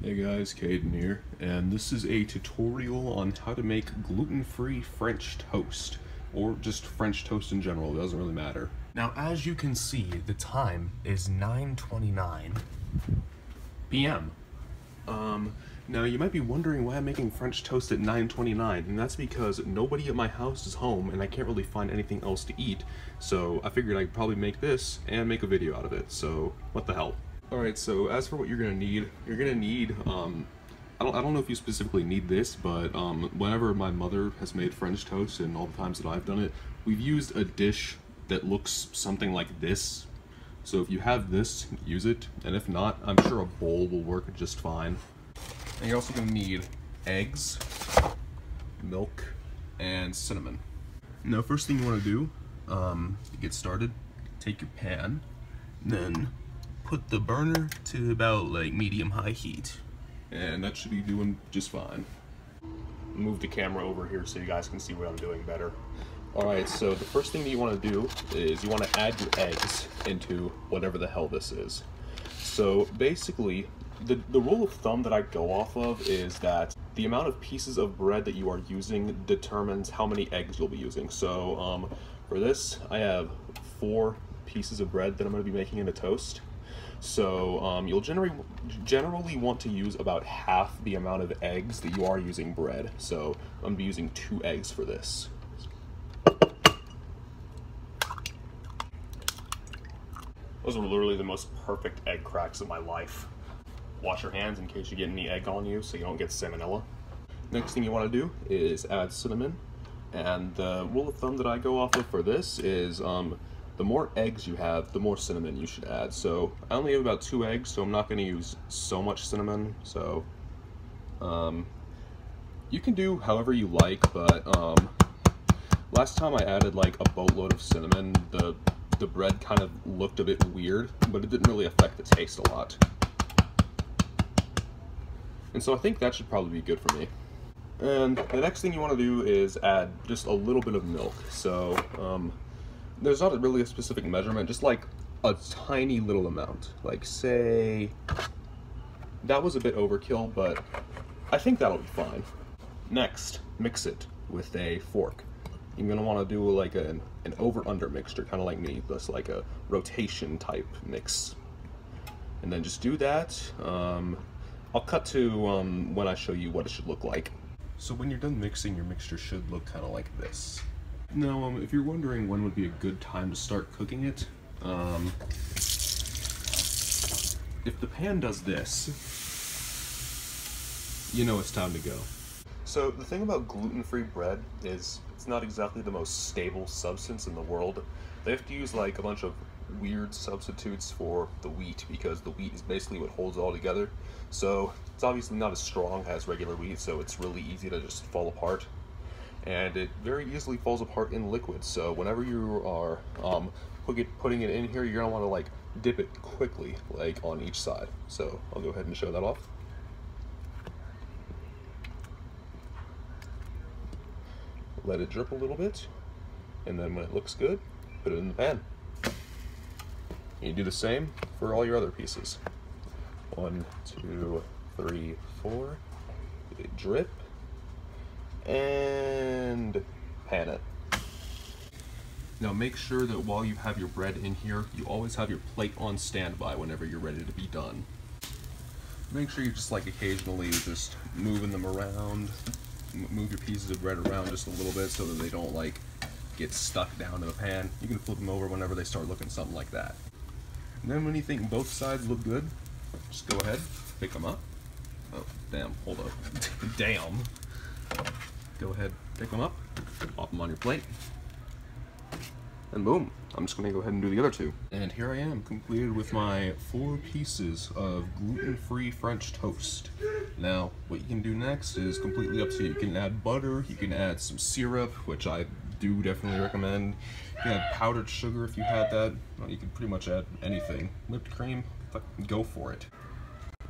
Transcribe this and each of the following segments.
Hey guys, Cadin here, and this is a tutorial on how to make gluten-free French toast, or just French toast in general, it doesn't really matter. Now, as you can see, the time is 9.29 p.m. Um, now you might be wondering why I'm making French toast at 9.29, and that's because nobody at my house is home and I can't really find anything else to eat, so I figured I'd probably make this and make a video out of it, so what the hell. Alright, so as for what you're gonna need, you're gonna need, um, I don't, I don't know if you specifically need this, but um, whenever my mother has made French toast and all the times that I've done it, we've used a dish that looks something like this. So if you have this, use it, and if not, I'm sure a bowl will work just fine. And you're also gonna need eggs, milk, and cinnamon. Now, first thing you wanna do, um, to get started, take your pan, then put the burner to about like medium high heat. And that should be doing just fine. Move the camera over here so you guys can see what I'm doing better. Alright, so the first thing that you want to do is you want to add your eggs into whatever the hell this is. So basically, the, the rule of thumb that I go off of is that the amount of pieces of bread that you are using determines how many eggs you'll be using. So um, for this, I have four pieces of bread that I'm going to be making into toast. So um, you'll generally generally want to use about half the amount of eggs that you are using bread. So I'm to be using two eggs for this. Those were literally the most perfect egg cracks of my life. Wash your hands in case you get any egg on you so you don't get salmonella. Next thing you want to do is add cinnamon. And the rule of thumb that I go off of for this is um, the more eggs you have, the more cinnamon you should add. So I only have about two eggs, so I'm not going to use so much cinnamon. So um, you can do however you like, but um, last time I added like a boatload of cinnamon, the the bread kind of looked a bit weird, but it didn't really affect the taste a lot. And so I think that should probably be good for me. And the next thing you want to do is add just a little bit of milk. So um, there's not really a specific measurement, just like a tiny little amount. Like say, that was a bit overkill, but I think that'll be fine. Next, mix it with a fork. You're gonna wanna do like an, an over-under mixture, kind of like me, just like a rotation type mix. And then just do that. Um, I'll cut to um, when I show you what it should look like. So when you're done mixing, your mixture should look kind of like this. Now, um, if you're wondering when would be a good time to start cooking it, um, if the pan does this, you know it's time to go. So the thing about gluten-free bread is it's not exactly the most stable substance in the world. They have to use like a bunch of weird substitutes for the wheat because the wheat is basically what holds it all together. So it's obviously not as strong as regular wheat, so it's really easy to just fall apart. And it very easily falls apart in liquid. So whenever you are um, putting it in here, you're gonna want to like dip it quickly, like on each side. So I'll go ahead and show that off. let it drip a little bit, and then when it looks good, put it in the pan. You do the same for all your other pieces. One, two, three, four. Drip, and pan it. Now make sure that while you have your bread in here, you always have your plate on standby whenever you're ready to be done. Make sure you just like occasionally just moving them around move your pieces of bread around just a little bit so that they don't like get stuck down in the pan. You can flip them over whenever they start looking something like that. And then when you think both sides look good, just go ahead, pick them up. Oh, damn, hold up. damn. Go ahead, pick them up, pop them on your plate, and boom, I'm just gonna go ahead and do the other two. And here I am, completed with my four pieces of gluten-free French toast. Now, what you can do next is completely up to you. You can add butter, you can add some syrup, which I do definitely recommend. You can add powdered sugar if you had that. Well, you can pretty much add anything. Whipped cream, go for it.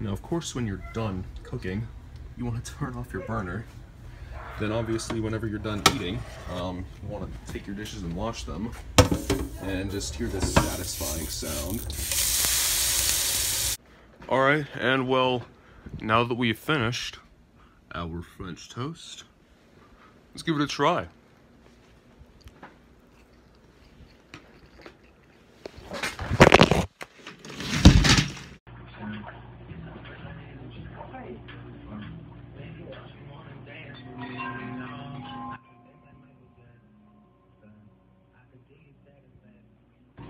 Now, of course, when you're done cooking, you want to turn off your burner then obviously whenever you're done eating, um, you want to take your dishes and wash them and just hear this satisfying sound. Alright, and well, now that we've finished our French toast, let's give it a try.